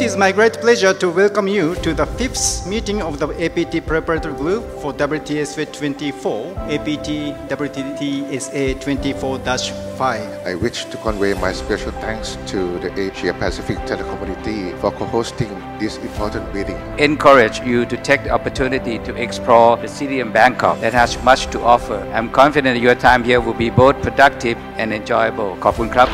It is my great pleasure to welcome you to the fifth meeting of the APT Preparatory Group for WTSA 24, APT WTSA 24-5. I wish to convey my special thanks to the Asia Pacific Telecommunity for co-hosting this important meeting. encourage you to take the opportunity to explore the city of Bangkok that has much to offer. I'm confident your time here will be both productive and enjoyable. ขอบคุณครับ